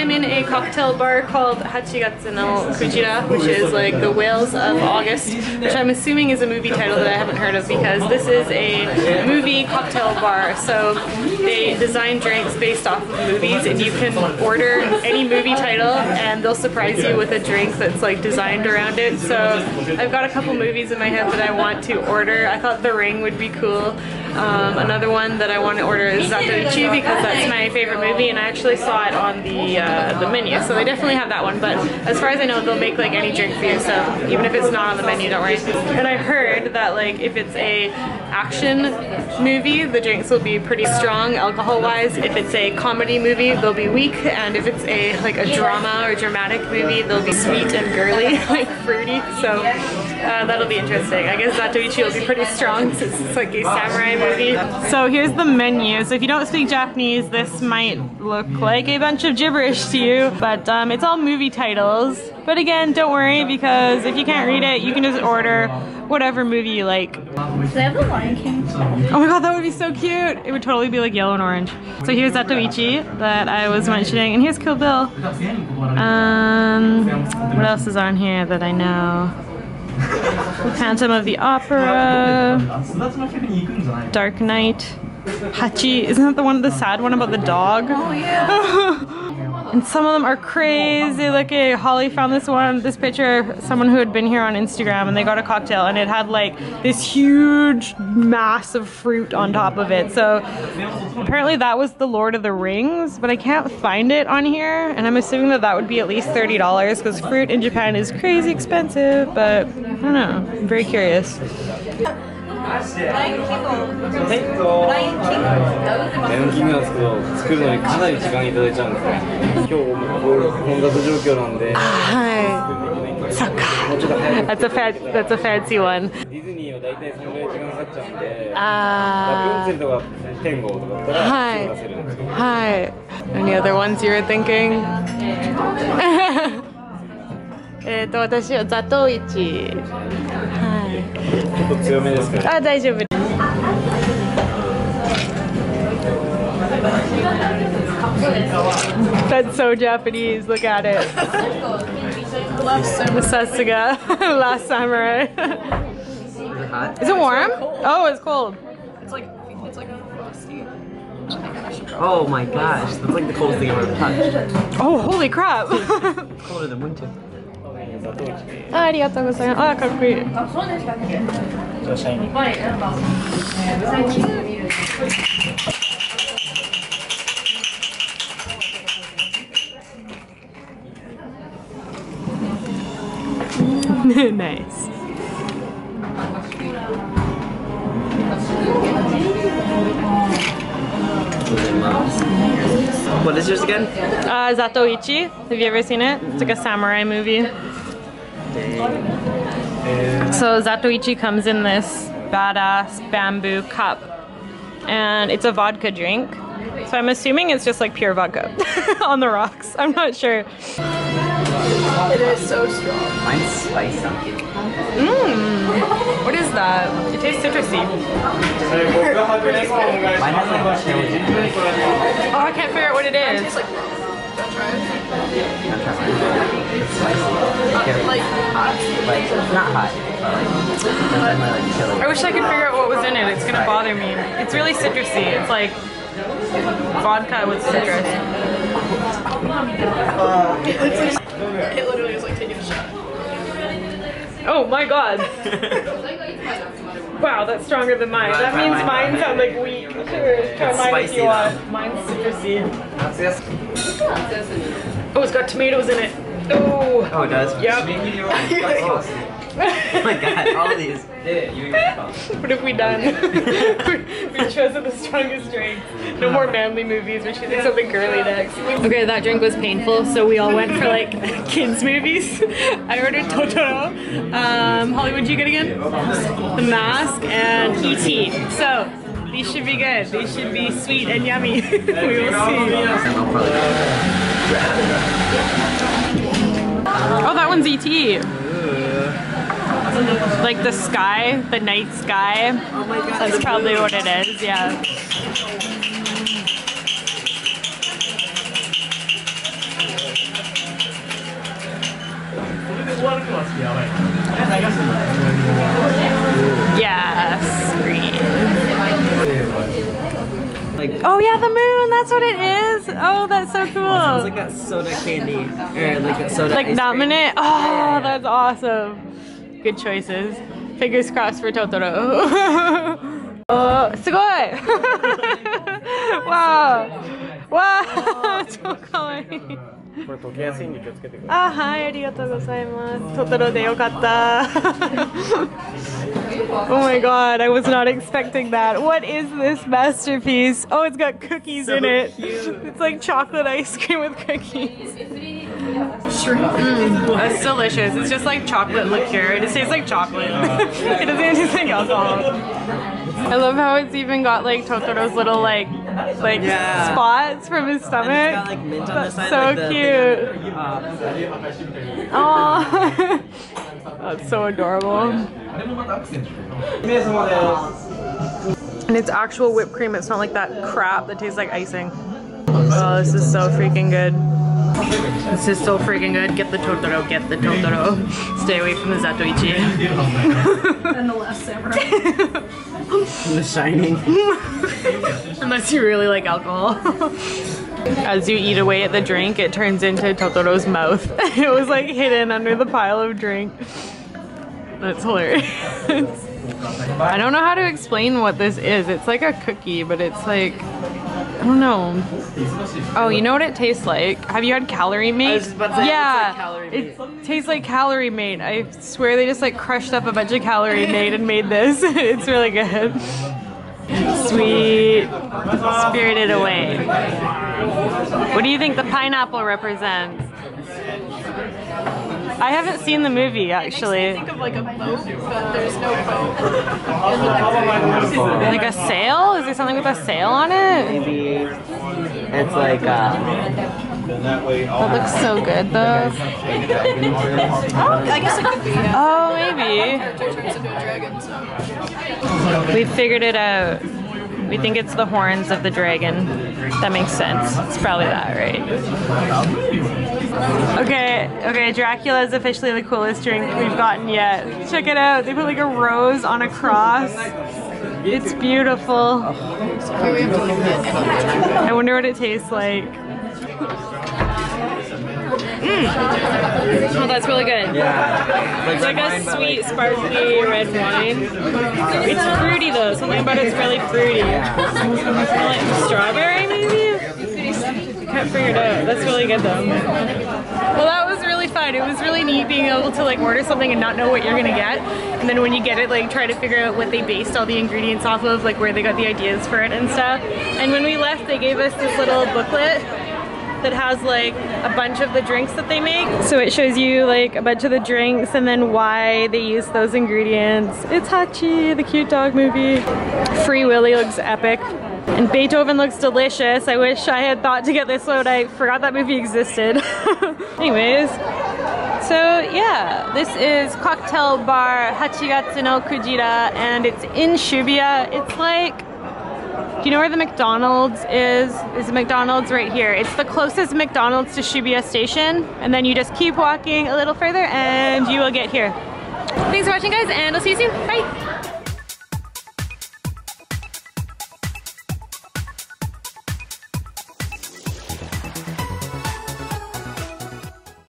I'm in a cocktail bar called Hachigatsu no Kujira, which is like the whales of August, which I'm assuming is a movie title that I haven't heard of because this is a movie cocktail bar. So they design drinks based off of movies and you can order any movie title and they'll surprise you with a drink that's like designed around it. So I've got a couple movies in my head that I want to order. I thought The Ring would be cool. Um, another one that I want to order is Zatoichi because that's my favorite movie and I actually saw it on the uh, Uh, the menu. So they definitely have that one. But as far as I know, they'll make like any drink for you. So even if it's not on the menu, don't worry. And I heard that like if it's a action movie, the drinks will be pretty strong alcohol wise. If it's a comedy movie, they'll be weak. And if it's a like a drama or dramatic movie, they'll be sweet and girly, like fruity. So uh, that'll be interesting. I guess Zatoichi will be pretty strong since it's like a samurai movie. So here's the menu. So if you don't speak Japanese, this might look like a bunch of gibberish to you, but um, it's all movie titles. But again, don't worry because if you can't read it, you can just order whatever movie you like. Do they have the Lion King? Oh my god, that would be so cute. It would totally be like yellow and orange. So here's Zatoichi that I was mentioning, and here's Kill Bill. Um, what else is on here that I know? Phantom of the Opera, Dark Knight, Hachi. Isn't that the one, the sad one about the dog? Oh yeah. and some of them are crazy. Look at Holly found this one, this picture of someone who had been here on Instagram and they got a cocktail and it had like this huge mass of fruit on top of it. So apparently that was the Lord of the Rings, but I can't find it on here. And I'm assuming that that would be at least $30 because fruit in Japan is crazy expensive, but I don't know. I'm very curious. ライオンキングなんですけど作るのにかなり時間いただいちゃうんですね今日混雑状況なんではい。そっか。That's a fan, that's a fancy one. ディズニーは大体そのぐらい時間かかっちゃうんであラプンツェルとか天狗とかだったらはいすぐ出せるんですけどはい。Any other ones you were thinking? えっと、私はザトウイチ。はちょっと強めですかい。ねあ、大丈夫。That's so Japanese. Look at it. The Sasuga, Last Samurai. Is it warm? Oh, it's cold. It's like it's like frosty. Oh my gosh, that's like the coldest thing I've ever touched. Oh, holy crap. Colder than winter. あありがとうございます。あ、かっこいい。じゃあシャイニーナイス。 What is yours again? Uh, Zatoichi. Have you ever seen it? It's like a samurai movie. So Zatoichi comes in this badass bamboo cup and it's a vodka drink. So I'm assuming it's just like pure vodka on the rocks. I'm not sure. It is so strong. Mine's spicy. Mmm. What is that? It tastes citrusy. Mine has like. Oh, I can't figure out what it is. It's like don't try it. I'm trying mine. It's spicy. Careful. Like hot. Like not hot, but like definitely like chili. I wish I could figure out what was in it. It's gonna bother me. It's really citrusy. It's like vodka with citrus. It literally is like taking a shot. Oh my god. Wow, that's stronger than mine. That means mine sound like weak. Sure, try mine if spicy you want. Mine's citrusy. Oh, it's got tomatoes in it. Oh. Oh, it does? Yep. Oh my god, all of these. what have we done? we chosen the strongest drink. No more manly movies. We're choosing something girly next. Okay, that drink was painful, so we all went for like kids movies. I ordered Totoro. Um, Holly, what'd you get again? The Mask and E.T. So these should be good. These should be sweet and yummy. we will see. Oh, that one's E.T like the sky, the night sky. Oh my god. That's probably what it is, yeah. Yes. Oh yeah, the moon, that's what it is. Oh, that's so cool. Well, it's like that soda candy, or like that soda Like nominate, cream. oh, that's awesome Good choices. Fingers crossed for Totoro. oh, すごい Wow. Wow. 超かわいい。これ溶けやすいんで気をつけてくださいあ、はい、ありがとうございます。トトロでよかった。oh my god, I was not expecting that. What is this masterpiece? Oh, it's got cookies in it. It's like chocolate ice cream with cookies. Mm, that's delicious. It's just like chocolate liqueur. It just tastes like chocolate. it doesn't even taste like alcohol. I love how it's even got like Totoro's little like like Yeah. spots from his stomach. it's got like mint on That's the side. so like the cute. on the- Oh, that's so adorable. And it's actual whipped cream. It's not like that crap that tastes like icing. Oh, this is so freaking good. This is so freaking good. Get the Totoro, get the Totoro. Stay away from the Zatoichi. And the last samurai. The Shining. Unless you really like alcohol. As you eat away at the drink, it turns into Totoro's mouth. it was like hidden under the pile of drink. That's hilarious. I don't know how to explain what this is. It's like a cookie, but it's like I don't know. Oh, you know what it tastes like? Have you had calorie mate? was about to say, it looks yeah, like Calorie it tastes like calorie mate. I swear they just like crushed up a bunch of calorie mate and made this. it's really good. Sweet, spirited away. What do you think the pineapple represents? I haven't seen the movie actually. Think of like a boat, but there's no boat. in. Like a sail? Is there something with a sail on it? Maybe it's like uh, That looks so good though. I guess it could be. Yeah. Oh, maybe. Character turns into a dragon, so. We figured it out. We think it's the horns of the dragon. That makes sense. It's probably that, right? Okay, okay, Dracula is officially the coolest drink we've gotten yet. Check it out. They put like a rose on a cross. It's beautiful. Here we have to leave it in on the time. I wonder what it tastes like. Mm. Oh, that's really good. yeah, It's like a sweet, sparkly red wine. It's fruity though. Something about it's really fruity. Like strawberry, maybe? Can't figure it out. That's really good though. Well, that was really fun. It was really neat being able to like order something and not know what you're gonna get, and then when you get it, like try to figure out what they based all the ingredients off of, like where they got the ideas for it and stuff. And when we left, they gave us this little booklet that has like a bunch of the drinks that they make. So it shows you like a bunch of the drinks and then why they use those ingredients. It's Hachi, the cute dog movie. Free Willy looks epic. And Beethoven looks delicious. I wish I had thought to get this one. I forgot that movie existed. Anyways, so yeah, this is Cocktail Bar Hachigatsu no Kujira and it's in Shibuya. It's like do you know where the McDonald's is? Is McDonald's right here? It's the closest McDonald's to Shibuya Station, and then you just keep walking a little further and you will get here. Thanks for watching guys, and I'll see you soon. Bye!